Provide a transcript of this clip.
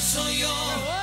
所有。